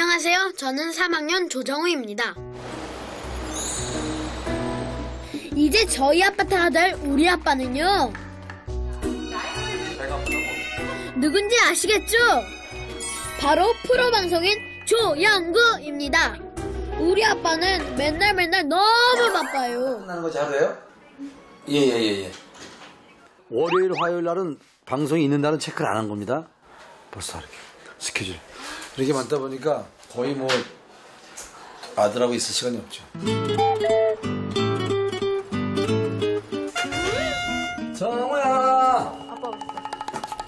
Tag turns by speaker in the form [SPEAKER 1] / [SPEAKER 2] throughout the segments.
[SPEAKER 1] 안녕하세요. 저는 3학년 조정우입니다. 이제 저희 아빠가 될 우리 아빠는요. 누군지 아시겠죠? 바로 프로 방송인 조영구입니다. 우리 아빠는 맨날 맨날 너무 바빠요.
[SPEAKER 2] 끝나는 거 잘해요? 예, 예, 예, 예. 월요일, 화요일 날은 방송이 있는 날은 체크를 안 한 겁니다. 벌써 이렇게 스케줄. 이렇게 많다 보니까 거의 뭐 아들하고 있을 시간이 없죠. 정우야!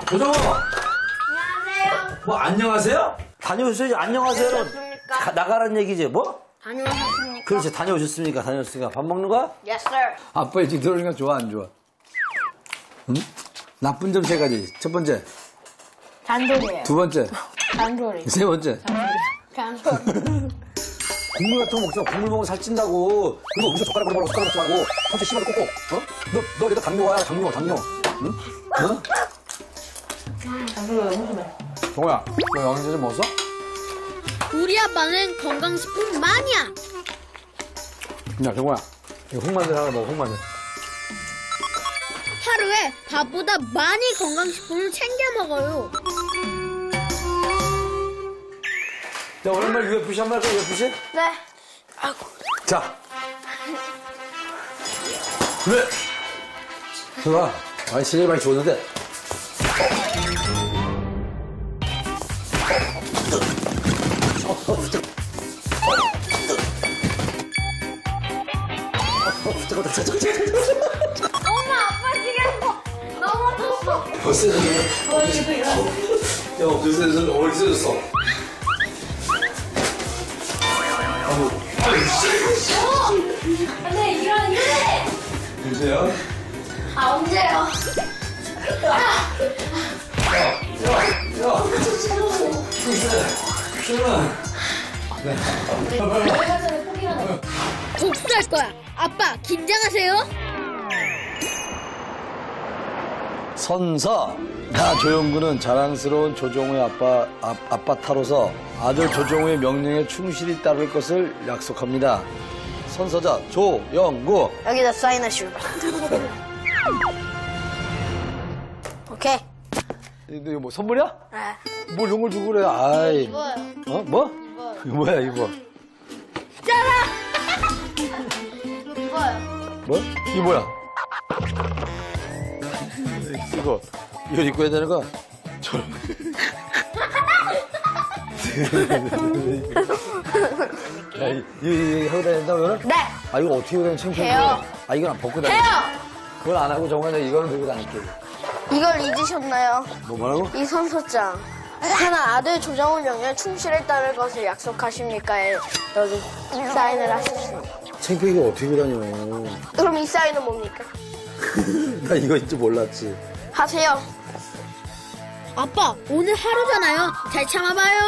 [SPEAKER 2] 조정우!
[SPEAKER 3] 안녕하세요.
[SPEAKER 2] 뭐 안녕하세요? 다녀오셔야지? 가- 나가라는 얘기지 뭐?
[SPEAKER 3] 다녀오셨습니까?
[SPEAKER 2] 그렇지 다녀오셨습니까? 다녀오셨으니까 밥 먹는 거야?
[SPEAKER 3] Yes, sir.
[SPEAKER 2] 아빠 일찍 들어오니까 좋아 안 좋아? 응? 나쁜 점 세 가지. 첫 번째,
[SPEAKER 3] 잔소리예요.
[SPEAKER 2] 두 번째,
[SPEAKER 3] 잔소리.
[SPEAKER 2] 세 번째.
[SPEAKER 3] 잔소리.
[SPEAKER 2] 국물 같은 거 먹지 마. 국물 먹으면 살찐다고. 그거 여기서 젓가락으로 먹어. 숟가락 먹지 말고. 손에 씹어도 꼭꼭. 어? 너, 너 여기다 당뇨 와야 당뇨, 당뇨. 응? 어? 동호야, 너 영양제 좀 먹었어?
[SPEAKER 1] 우리 아빠는 건강식품 마니아.
[SPEAKER 2] 야, 동호야. 이거 흑마늘 하나 먹어, 흑마늘.
[SPEAKER 1] 하루에 밥보다 많이 건강식품을 챙겨 먹어요.
[SPEAKER 2] 자, 오랜만에 UFC 한번 할까, UFC?
[SPEAKER 3] 네.
[SPEAKER 2] 자. 그래. 좋아. 아니, 실력이 많이 좋았는데.
[SPEAKER 3] 엄마, 아빠 지금 넘어졌어.
[SPEAKER 2] 벌써 야, 벌써 어디 있어졌어?
[SPEAKER 3] 이런 일에
[SPEAKER 2] 근데요?
[SPEAKER 3] 아 언제요?
[SPEAKER 1] 복수할 거야. 아빠 긴장하세요.
[SPEAKER 2] 선서. 나 조영구는 자랑스러운 조정우의 아빠, 아, 아빠 타로서 아들 조정우의 명령에 충실히 따를 것을 약속합니다. 선서자 조영구.
[SPEAKER 3] 여기다 사인하시고. 오케이.
[SPEAKER 2] 이거 뭐 선물이야?
[SPEAKER 3] 네.
[SPEAKER 2] 뭘 용을 주고 그래? 아이.
[SPEAKER 3] 이거요.
[SPEAKER 2] 어? 뭐? 이거 뭐야 이거?
[SPEAKER 3] 이거요.
[SPEAKER 2] 뭐? 이게 뭐야? 이거 이거 입고 해야 되는 거? 저런. 야, 이, 이, 이 하고 다닌다고 이거는?
[SPEAKER 3] 네.
[SPEAKER 2] 아 이거 어떻게 하고 다니는 창피해?
[SPEAKER 3] 해요.
[SPEAKER 2] 아 이건 안 벗고 다니.
[SPEAKER 3] 해요.
[SPEAKER 2] 그건 안 하고 내가 이거는 들고 다닐게.
[SPEAKER 3] 이걸 잊으셨나요?
[SPEAKER 2] 뭐 뭐라고?
[SPEAKER 3] 이 선서장. 하나 아들 조정훈 명령에 충실히 따를 것을 약속하십니까에 여기 사인을 하셨습니다.
[SPEAKER 2] 창피해 이거 어떻게 다녀?
[SPEAKER 3] 그럼 이 사인은 뭡니까?
[SPEAKER 2] 나 이거 인 줄 몰랐지.
[SPEAKER 3] 하세요.
[SPEAKER 1] 아빠 오늘 하루잖아요. 잘 참아봐요.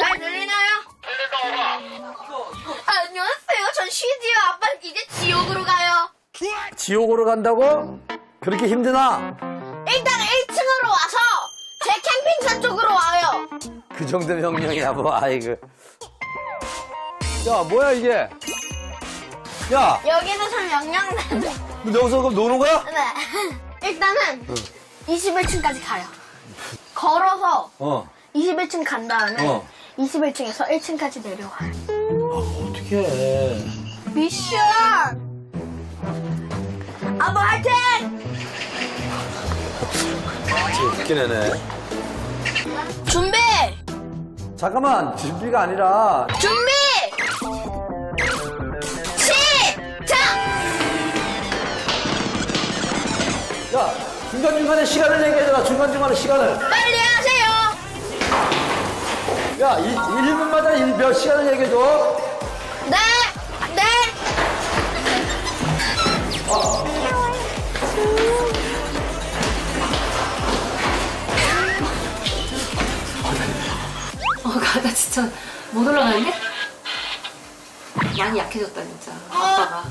[SPEAKER 3] 잘 들리나요? 아, 안녕하세요. 전 쉬지요. 아빠 이제 지옥으로 가요.
[SPEAKER 2] 지옥으로 간다고? 그렇게 힘드나? 그 정도 명령이야 뭐 아이고. 야 뭐야 이게? 야,
[SPEAKER 3] 여기는 참 영양제.
[SPEAKER 2] 너 여기서 그럼 노는 거야?
[SPEAKER 3] 네. 일단은 21층까지 가요. 걸어서
[SPEAKER 2] 어.
[SPEAKER 3] 21층 간 다음에
[SPEAKER 2] 어.
[SPEAKER 3] 21층에서 1층까지 내려와요.
[SPEAKER 2] 어떻게?
[SPEAKER 3] 미션! 아빠 화이팅!
[SPEAKER 2] 웃긴 애네.
[SPEAKER 3] 준비!
[SPEAKER 2] 잠깐만 준비가 아니라
[SPEAKER 3] 준비! 시작!
[SPEAKER 2] 야 중간 중간에 시간을 얘기해줘라 중간 중간에 시간을.
[SPEAKER 3] 빨리 하세요!
[SPEAKER 2] 야 이, 1분마다 일, 몇 시간을 얘기해줘.
[SPEAKER 3] 네! 네!
[SPEAKER 4] 불안한데? 많이 약해졌다 진짜 아빠가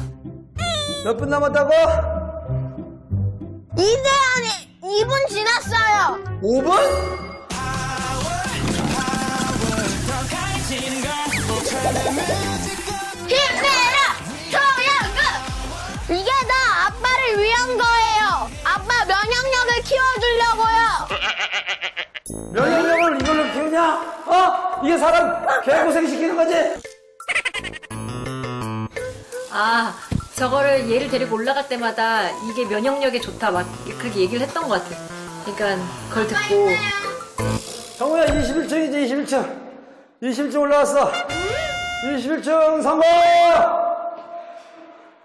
[SPEAKER 2] 몇 분 남았다고?
[SPEAKER 3] 이제 안에 2분 지났어요.
[SPEAKER 2] 5분?
[SPEAKER 3] 힘내라 조양금 이게 다 아빠를 위한 거예요 아빠 면역력을 키워주려고요
[SPEAKER 2] 이게 사람 개고생 시키는 거지?
[SPEAKER 4] 아 저거를 얘를 데리고 올라갈 때마다 이게 면역력에 좋다 막 그렇게 얘기를 했던 것 같아. 그러니까 그걸 듣고.
[SPEAKER 2] 정우야 21층이지 21층. 21층 올라왔어. 21층 성공!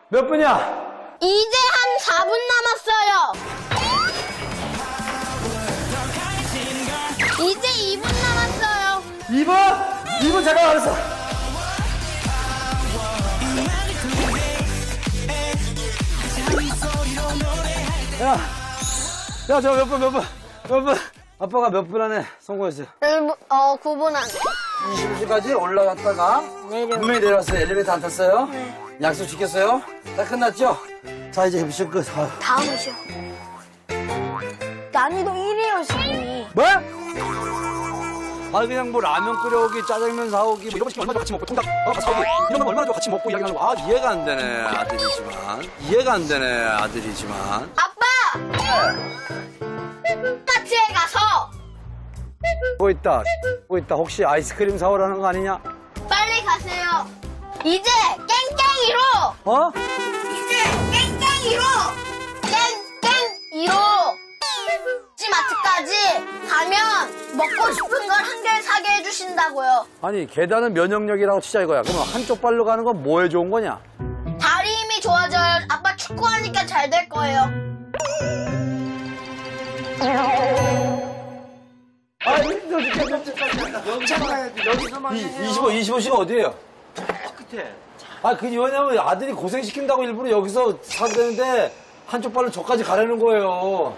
[SPEAKER 2] 몇 분이야?
[SPEAKER 3] 이제 한 4분 남았어요. 이제 2분 남았어요
[SPEAKER 2] 2분? 2분 잠깐 알았어 야, 야, 저몇 분, 몇 분, 몇 분? 아빠가 몇 분 안에 성공했어요?
[SPEAKER 3] 1분, 어 9분 안에
[SPEAKER 2] 20시까지 올라갔다가
[SPEAKER 3] 내려
[SPEAKER 2] 분명히 내려왔어요. 엘리베이터 안 탔어요? 약속 지켰어요? 다 끝났죠? 자, 이제 미션 끝. 아유.
[SPEAKER 3] 다음 시요 난이도 1이에요 지금이
[SPEAKER 2] 뭐? 아 그냥 뭐 라면 끓여오기 짜장면 사오기 뭐 이런 거 시키면 얼마나 같이 먹고 통닭 어, 사오기. 이런 거 얼마나 같이 먹고 이야기하고 아 이해가 안 되네 아들이지만. 이해가 안 되네 아들이지만.
[SPEAKER 3] 아빠! 카츠에 가서.
[SPEAKER 2] 뭐 있다. 뭐 있다. 혹시 아이스크림 사오라는 거 아니냐?
[SPEAKER 3] 빨리 가세요. 이제 깽깽이로!
[SPEAKER 2] 어?
[SPEAKER 3] 이제 깽깽이로! 깽깽이로! 찌마트까지 가면 먹고 싶은 걸 한 개 사게 해주신다고요.
[SPEAKER 2] 아니 계단은 면역력이라고 치자 이거야 그러면 한쪽 발로 가는 건 뭐에 좋은 거냐
[SPEAKER 3] 다리 힘이 좋아져요. 아빠 축구하니까 잘 될 거예요.
[SPEAKER 2] 아 여기 여기 25 25시가 어디예요? 끝에 아 그 왜냐면 아들이 고생시킨다고 일부러 여기서 사는데 한쪽 발로 저까지 가려는 거예요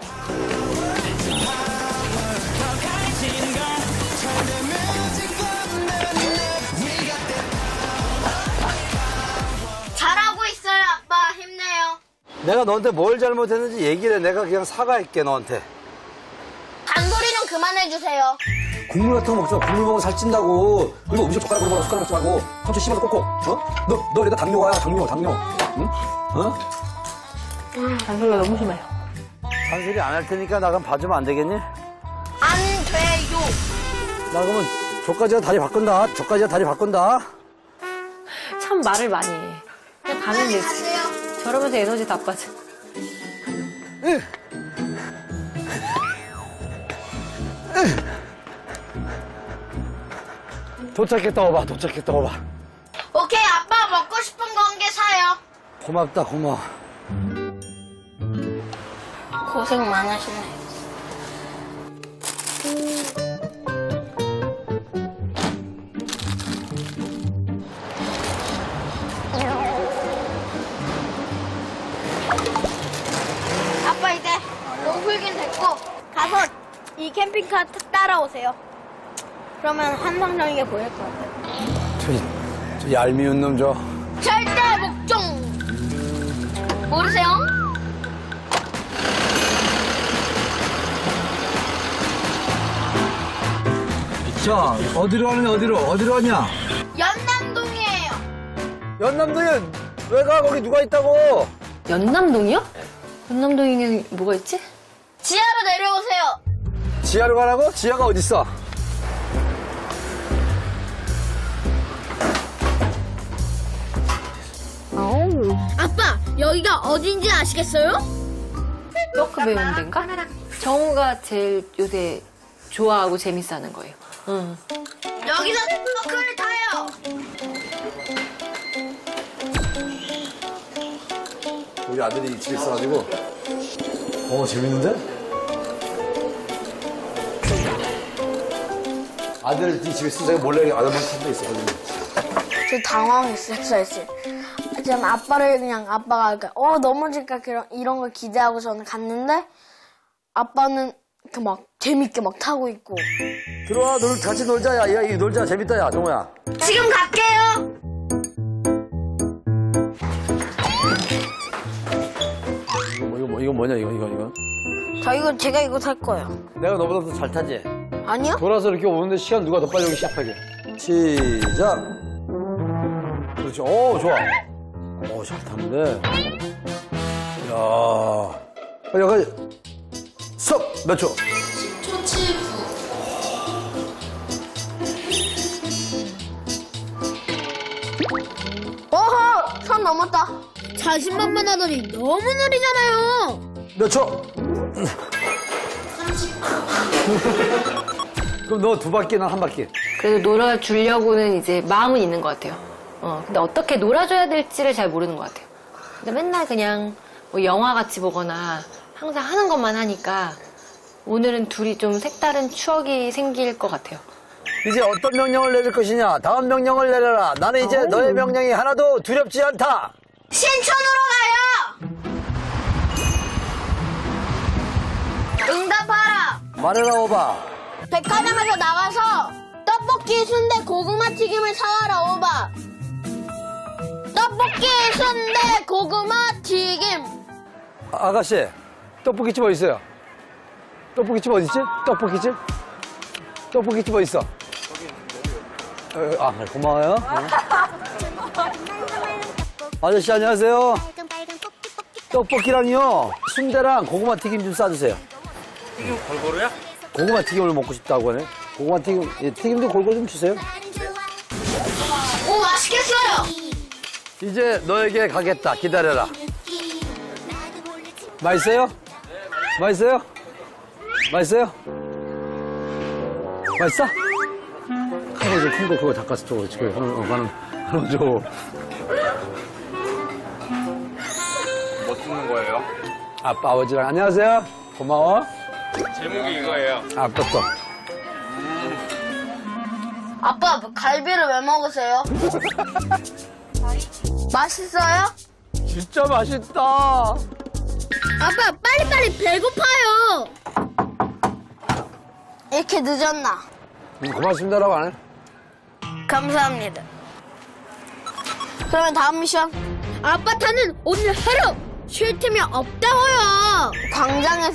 [SPEAKER 2] 내가 너한테 뭘 잘못했는지 얘기를 해. 내가 그냥 사과할게, 너한테.
[SPEAKER 3] 잔소리 좀 그만해주세요.
[SPEAKER 2] 국물 같은 거 먹지 마. 국물 먹으면 살찐다고. 그리고 음식 젓가락으로 먹어, 숟가락 먹지 말고. 삼촌 씹어서 꼭꼭. 어? 너, 너 이러다 당뇨 와요. 당뇨, 당뇨. 응? 어?
[SPEAKER 4] 잔소리가 너무 심해요
[SPEAKER 2] 잔소리 안 할 테니까 나 그럼 봐주면 안 되겠니?
[SPEAKER 3] 안 돼요.
[SPEAKER 2] 나 그러면 저까지가 다리 바꾼다. 저까지가 다리 바꾼다.
[SPEAKER 4] 참 말을 많이 해 그냥 가면
[SPEAKER 3] 빨리
[SPEAKER 4] 되지
[SPEAKER 3] 가세요.
[SPEAKER 4] 저러면서 에너지 다 빠져
[SPEAKER 2] 도착했다, 오바. 도착했다, 오바.
[SPEAKER 3] 오케이, 아빠 먹고 싶은 개 사요.
[SPEAKER 2] 고맙다, 고마워.
[SPEAKER 3] 고생 많으시네. 아 풀긴 됐고 가서 이 캠핑카 타- 따라오세요. 그러면 환상적이게 보일 것 같아요.
[SPEAKER 2] 저, 저 얄미운 놈 저.
[SPEAKER 3] 절대 목종 모르세요?
[SPEAKER 2] 자, 어디로 가느냐, 어디로, 어디로 가냐?
[SPEAKER 3] 연남동이에요.
[SPEAKER 2] 연남동에 왜 가? 거기 누가 있다고?
[SPEAKER 4] 연남동이요? 연남동에 뭐가 있지?
[SPEAKER 3] 지하로 내려오세요.
[SPEAKER 2] 지하로 가라고? 지하가 어딨어?
[SPEAKER 1] 아빠, 여기가 어딘지 아시겠어요?
[SPEAKER 4] 워크 배우는 데인가? 정우가 제일 요새 좋아하고 재밌어하는 거예요 응.
[SPEAKER 3] 여기서 스노클을 타요.
[SPEAKER 2] 우리 아들이 집에 있어가지고. 어, 재밌는데? 아들 이 집에 있어. 제가 몰래 아들만 찾아 있어가지고.
[SPEAKER 3] 저 당황했어요, 사실. 지금 아빠를 그냥 아빠가 어 넘어질까 이런 이런 걸 기대하고 저는 갔는데 아빠는 그 막 재밌게 막 타고 있고.
[SPEAKER 2] 들어와 놀 같이 놀자 야, 야 이거 놀자 재밌다 야 동호야
[SPEAKER 3] 지금 갈게요.
[SPEAKER 2] 이거 뭐 이거 뭐 이거 뭐냐 이거 이거 이거
[SPEAKER 3] 저 이거 제가 이거 살 거예요.
[SPEAKER 2] 내가 너보다 더 잘 타지
[SPEAKER 3] 아니요?
[SPEAKER 2] 돌아서 이렇게 오는데 시간 누가 더 빨리 오기 시작하게 시작 그렇지 오 좋아 오 잘 타는데 야 어, 여기 섭몇 초?
[SPEAKER 3] 어허! 선 넘었다.
[SPEAKER 1] 자신만만하더니 너무 느리잖아요.
[SPEAKER 2] 몇 초? 그럼 너 두 바퀴 나 한 바퀴
[SPEAKER 4] 그래도 놀아주려고는 이제 마음은 있는 것 같아요. 어, 근데 어떻게 놀아줘야 될지를 잘 모르는 것 같아요. 근데 맨날 그냥 뭐 영화 같이 보거나 항상 하는 것만 하니까 오늘은 둘이 좀 색다른 추억이 생길 것 같아요.
[SPEAKER 2] 이제 어떤 명령을 내릴 것이냐 다음 명령을 내려라 나는 이제 너의 명령이 하나도 두렵지 않다
[SPEAKER 3] 신촌으로 응답하라!
[SPEAKER 2] 말해라 오바
[SPEAKER 3] 백화점에서 나가서 떡볶이, 순대, 고구마 튀김을 사와라 오바. 떡볶이, 순대, 고구마 튀김.
[SPEAKER 2] 아, 아가씨 떡볶이집 어디 있어요? 떡볶이집 어디 있지? 떡볶이집? 떡볶이집 어디 있어? 어, 아 고마워요 어. 아저씨 안녕하세요 떡볶이랑요 순대랑 고구마 튀김 좀 싸주세요 튀김 골고루요? 고구마 튀김을 먹고 싶다고 하네 고구마 튀김 예, 튀김도 골고루 좀 주세요
[SPEAKER 3] 오, 맛있겠어요!
[SPEAKER 2] 이제 너에게 가겠다. 기다려라. 맛있어요? 맛있어요? 맛있어요? 맛있어? 큰거 줘, 큰거 그거 닭가슴 줘. 지금 하나, 어, 하나, 하나 줘.
[SPEAKER 5] 뭐 찍는 거예요?
[SPEAKER 2] 아빠, 아버지랑 안녕하세요. 고마워.
[SPEAKER 5] 제목이 이거예요.
[SPEAKER 2] 아빠 또.
[SPEAKER 3] 아빠, 갈비를 왜 먹으세요? 맛있어요?
[SPEAKER 2] 진짜 맛있다.
[SPEAKER 1] 아빠 빨리빨리 배고파요.
[SPEAKER 3] 이렇게 늦었나?
[SPEAKER 2] 음, 고맙습니다라고 안 해?
[SPEAKER 3] 감사합니다. 그러면 다음 미션.
[SPEAKER 1] 아빠 타는 오늘 하루 쉴 틈이 없다고요.
[SPEAKER 3] 광장에서